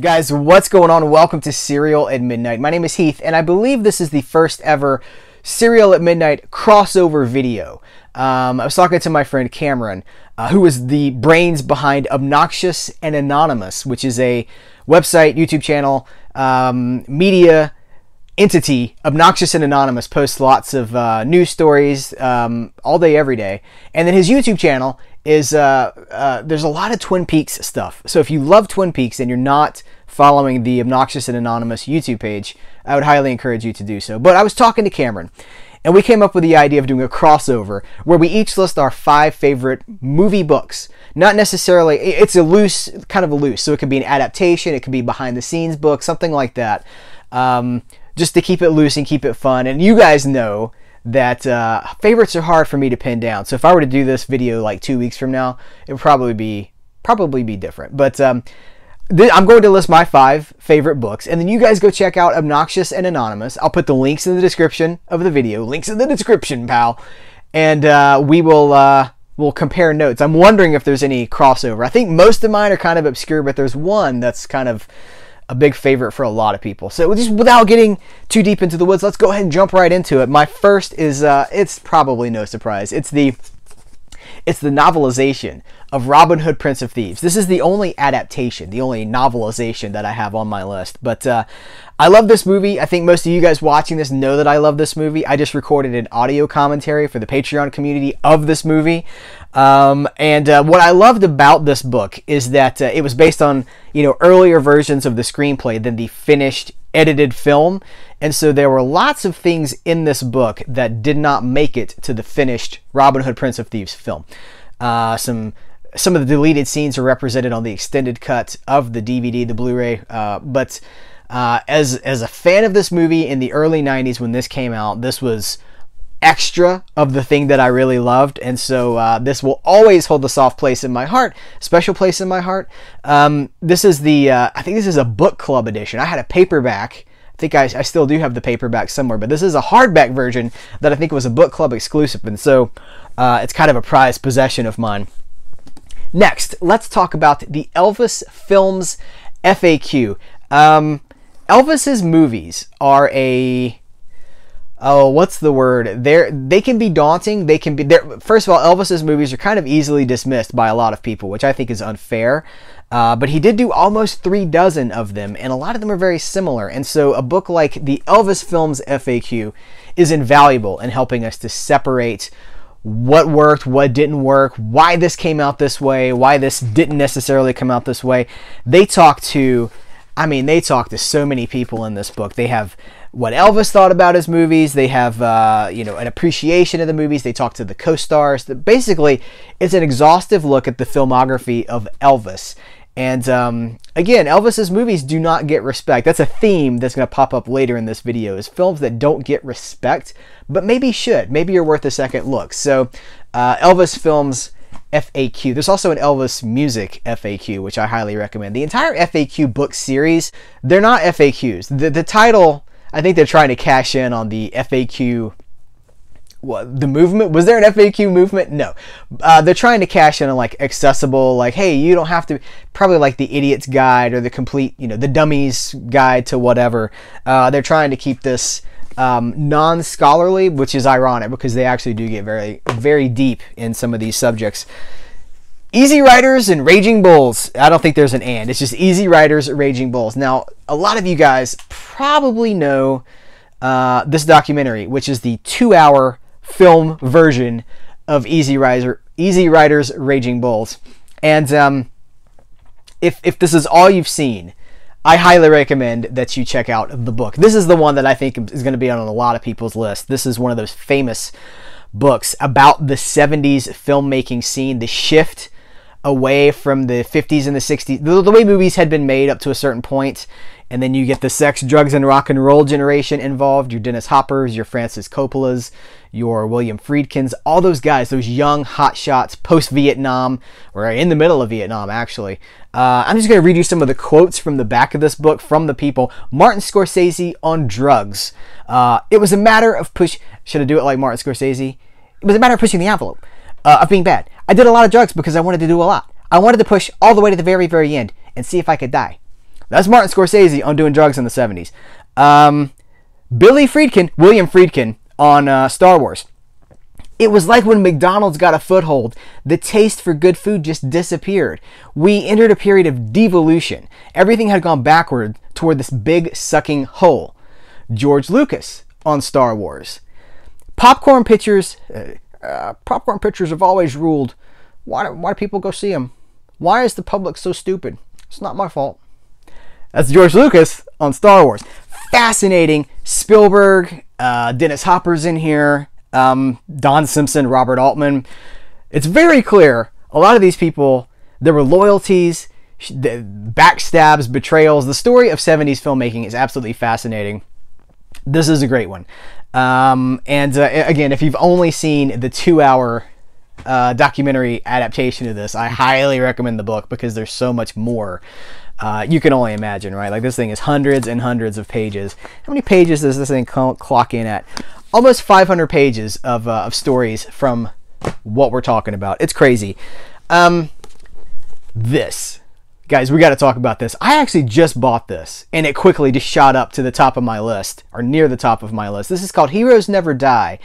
Guys, what's going on? Welcome to Cereal at Midnight. My name is Heath, and I believe this is the first ever Cereal at Midnight crossover video. Um, I was talking to my friend Cameron, uh, who is the brains behind Obnoxious and Anonymous, which is a website, YouTube channel, um, media entity, Obnoxious and Anonymous, posts lots of uh, news stories um, all day, every day. And then his YouTube channel is uh, uh, there's a lot of Twin Peaks stuff. So if you love Twin Peaks and you're not following the Obnoxious and Anonymous YouTube page, I would highly encourage you to do so. But I was talking to Cameron, and we came up with the idea of doing a crossover where we each list our five favorite movie books. Not necessarily, it's a loose, kind of a loose. So it could be an adaptation, it could be behind the scenes book, something like that. Um, just to keep it loose and keep it fun. And you guys know that uh, favorites are hard for me to pin down. So if I were to do this video like two weeks from now, it would probably be probably be different. But um, I'm going to list my five favorite books, and then you guys go check out Obnoxious and Anonymous. I'll put the links in the description of the video. Links in the description, pal. And uh, we will uh, we'll compare notes. I'm wondering if there's any crossover. I think most of mine are kind of obscure, but there's one that's kind of a big favorite for a lot of people. So just without getting too deep into the woods, let's go ahead and jump right into it. My first is uh, it's probably no surprise. It's the it's the novelization of Robin Hood Prince of Thieves. This is the only adaptation, the only novelization that I have on my list. But uh, I love this movie. I think most of you guys watching this know that I love this movie. I just recorded an audio commentary for the Patreon community of this movie. Um, and uh, what I loved about this book is that uh, it was based on you know earlier versions of the screenplay than the finished edited film. And so there were lots of things in this book that did not make it to the finished Robin Hood Prince of Thieves film. Uh, some some of the deleted scenes are represented on the extended cut of the DVD, the Blu-ray. Uh, but uh, as as a fan of this movie in the early '90s when this came out, this was extra of the thing that I really loved, and so uh, this will always hold a soft place in my heart, special place in my heart. Um, this is the uh, I think this is a book club edition. I had a paperback. I think I, I still do have the paperback somewhere, but this is a hardback version that I think was a book club exclusive, and so uh, it's kind of a prized possession of mine. Next, let's talk about the Elvis Films FAQ. Um, Elvis's movies are a oh, what's the word? They're they can be daunting. They can be there. First of all, Elvis's movies are kind of easily dismissed by a lot of people, which I think is unfair. Uh, but he did do almost three dozen of them, and a lot of them are very similar. And so, a book like the Elvis Films FAQ is invaluable in helping us to separate what worked, what didn't work, why this came out this way, why this didn't necessarily come out this way. They talk to, I mean, they talk to so many people in this book. They have what Elvis thought about his movies. They have, uh, you know, an appreciation of the movies. They talk to the co-stars. Basically, it's an exhaustive look at the filmography of Elvis. And um, again, Elvis's movies do not get respect. That's a theme that's going to pop up later in this video. Is films that don't get respect, but maybe should. Maybe you're worth a second look. So, uh, Elvis films FAQ. There's also an Elvis music FAQ, which I highly recommend. The entire FAQ book series, they're not FAQs. The, the title I think they're trying to cash in on the FAQ. The movement was there an FAQ movement? No, uh, they're trying to cash in on like accessible, like hey, you don't have to. Probably like the idiot's guide or the complete, you know, the dummies guide to whatever. Uh, they're trying to keep this um, non-scholarly, which is ironic because they actually do get very, very deep in some of these subjects. Easy Riders and Raging Bulls. I don't think there's an and. It's just Easy Riders, Raging Bulls. Now, a lot of you guys probably know uh, this documentary, which is the two-hour film version of Easy Rider, Easy Riders, Raging Bulls. And um, if if this is all you've seen, I highly recommend that you check out the book. This is the one that I think is going to be on a lot of people's list. This is one of those famous books about the 70s filmmaking scene, the shift away from the 50s and the 60s, the, the, way movies had been made up to a certain point, and then you get the sex, drugs, and rock and roll generation involved. Your Dennis Hoppers, your Francis Coppolas, your William Friedkins, all those guys, those young hot shots post Vietnam, or in the middle of Vietnam, actually. Uh, I'm just going to read you some of the quotes from the back of this book from the people. Martin Scorsese on drugs. Uh, it was a matter of push. Should I do it like Martin Scorsese? It was a matter of pushing the envelope, uh, of being bad. I did a lot of drugs because I wanted to do a lot. I wanted to push all the way to the very, very end and see if I could die. That's Martin Scorsese on doing drugs in the 70s. Um, Billy Friedkin, William Friedkin on uh, Star Wars. It was like when McDonald's got a foothold, the taste for good food just disappeared. We entered a period of devolution. Everything had gone backward toward this big sucking hole. George Lucas on Star Wars. Popcorn pictures, uh, uh, popcorn pictures have always ruled. Why do, why do people go see them? Why is the public so stupid? It's not my fault. That's George Lucas on Star Wars. Fascinating. Spielberg, uh, Dennis Hopper's in here, um, Don Simpson, Robert Altman. It's very clear a lot of these people, there were loyalties, backstabs, betrayals. The story of 70s filmmaking is absolutely fascinating. This is a great one. Um, and uh, again, if you've only seen the two hour uh, documentary adaptation of this, I highly recommend the book because there's so much more. Uh, you can only imagine, right? Like this thing is hundreds and hundreds of pages. How many pages does this thing clock in at? Almost 500 pages of, uh, of stories from what we're talking about. It's crazy. Um, this guys, we got to talk about this. I actually just bought this, and it quickly just shot up to the top of my list, or near the top of my list. This is called Heroes Never Die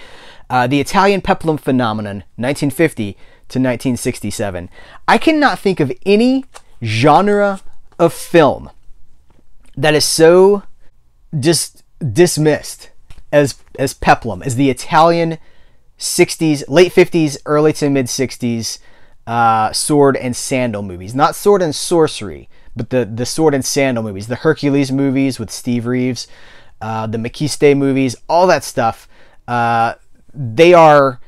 uh, The Italian Peplum Phenomenon, 1950 to 1967. I cannot think of any genre of film that is so just dismissed as, as Peplum, as the Italian 60s, late 50s, early to mid 60s uh, sword and sandal movies. Not sword and sorcery, but the, the sword and sandal movies. The Hercules movies with Steve Reeves, uh, the Maciste movies, all that stuff. Uh, they are.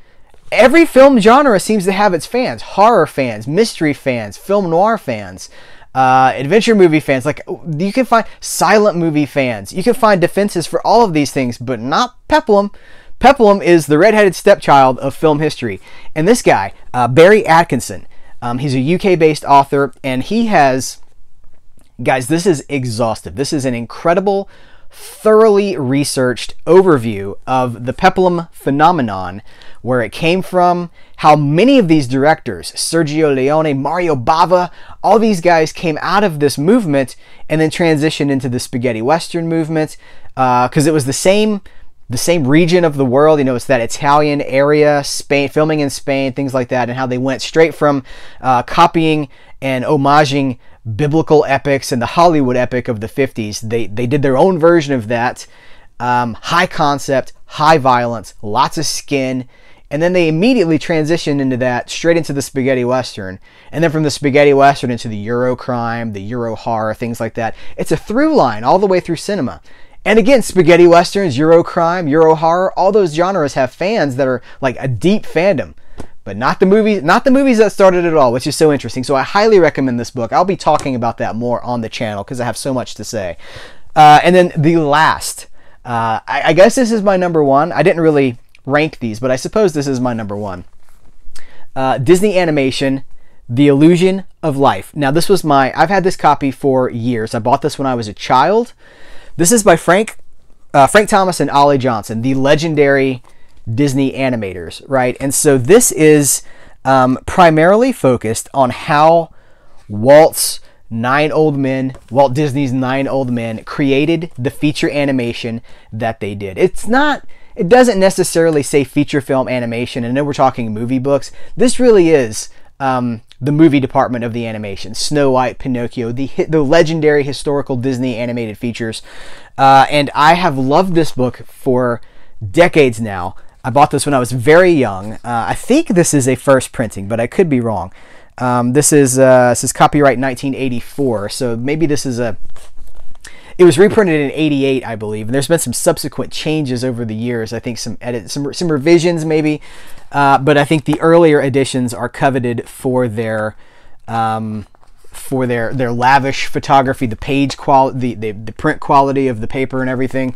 Every film genre seems to have its fans horror fans, mystery fans, film noir fans. Uh, adventure movie fans. Like you can find silent movie fans. You can find defenses for all of these things, but not Peplum. Peplum is the redheaded stepchild of film history. And this guy, uh, Barry Atkinson, um, he's a UK based author, and he has, guys, this is exhaustive. This is an incredible, thoroughly researched overview of the Peplum phenomenon, where it came from, how many of these directors, Sergio Leone, Mario Bava, all these guys came out of this movement and then transitioned into the spaghetti western movement because uh, it was the same the same region of the world. You know, it's that Italian area, Spain, filming in Spain, things like that, and how they went straight from uh, copying and homaging biblical epics and the Hollywood epic of the 50s. They, they did their own version of that. Um, high concept, high violence, lots of skin. And then they immediately transitioned into that straight into the spaghetti western. And then from the spaghetti western into the Euro crime, the Euro horror, things like that. It's a through line all the way through cinema. And again, spaghetti westerns, Euro crime, Euro horror, all those genres have fans that are like a deep fandom. But not the movies, not the movies that started it all, which is so interesting. So I highly recommend this book. I'll be talking about that more on the channel because I have so much to say. Uh, and then the last, uh, I, I guess this is my number one. I didn't really rank these, but I suppose this is my number one. Uh, Disney Animation, The Illusion of Life. Now, this was my, I've had this copy for years. I bought this when I was a child. This is by Frank uh, Frank Thomas and Ollie Johnston the legendary Disney animators, right? And so this is um, primarily focused on how Walt's nine old men, Walt Disney's nine old men, created the feature animation that they did. It's not. It doesn't necessarily say feature film animation. I know we're talking movie books. This really is um, the movie department of the animation Snow White, Pinocchio, the, the legendary historical Disney animated features. Uh, and I have loved this book for decades now. I bought this when I was very young. Uh, I think this is a first printing, but I could be wrong. Um, this is uh, this is copyright 1984, so maybe this is a it was reprinted in 88 i believe and there's been some subsequent changes over the years i think some edits some, some revisions maybe uh, but i think the earlier editions are coveted for their um, for their their lavish photography the page quality the, the, the print quality of the paper and everything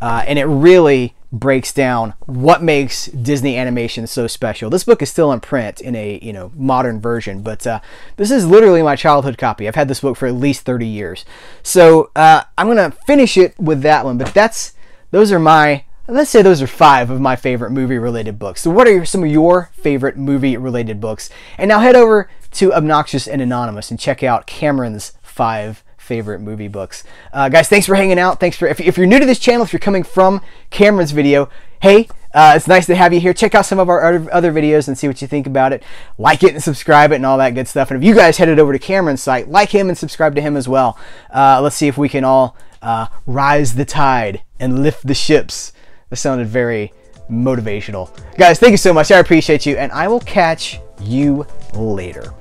uh, and it really breaks down what makes Disney animation so special. This book is still in print in a you know modern version, but uh, this is literally my childhood copy. I've had this book for at least 30 years, so uh, I'm gonna finish it with that one. But that's those are my let's say those are five of my favorite movie related books. So what are some of your favorite movie related books? And now head over to Obnoxious and Anonymous and check out Cameron's five favorite movie books. Uh, guys, thanks for hanging out. Thanks for if, if you're new to this channel, if you're coming from Cameron's video, hey, uh, it's nice to have you here. Check out some of our other videos and see what you think about it. Like it and subscribe it and all that good stuff. And if you guys headed over to Cameron's site, like him and subscribe to him as well. Uh, let's see if we can all uh, rise the tide and lift the ships. That sounded very motivational. Guys, thank you so much. I appreciate you, and I will catch you later.